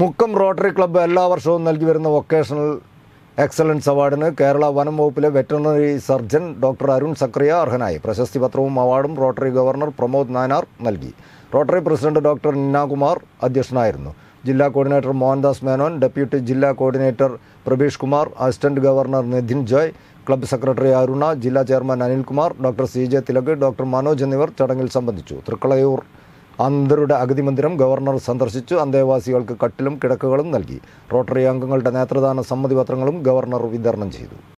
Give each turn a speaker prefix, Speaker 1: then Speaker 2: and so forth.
Speaker 1: Mukkam rotary club എല്ലാ വർഷവും നൽകി വരുന്ന വൊക്കേഷണൽ എക്സലൻസ് അവാർഡിന് കേരള വനം വകുപ്പിലെ veterinary surgeon doctor Arun Sakriya അർഹനായി. പ്രശസ്തി പത്രവും അവാർഡും റോട്ടറി ഗവർണർ പ്രമോദ് നാനാർ നൽകി. റോട്ടറി പ്രസിഡന്റ് ഡോക്ടർ നിന്നാകുമാർ അധ്യക്ഷനായിരുന്നു. ജില്ലാ കോർഡിനേറ്റർ മോഹൻദാസ് മേനോൻ ഡെപ്യൂട്ടി ജില്ലാ coordinator Prabeesh Kumar assistant governor Nidhin Joy club secretary Aruna ജില്ലാ chairman Anilkumar doctor C J Thilak doctor Manoj എന്നിവർ ചടങ്ങിൽ സംബന്ധിച്ചു. തൃക്കളയൂർ അന്തരുടെ അഗതി മന്ദിരം ഗവർണർ സന്ദർശിച്ചു. അന്തേവാസികൾക്ക് കട്ടിലും കിടക്കുകളും നൽകി. റോട്ടറി അംഗങ്ങളുടെ നേത്രദാന സമ്മതിപത്രങ്ങളും ഗവർണർ വിതരണം ചെയ്തു.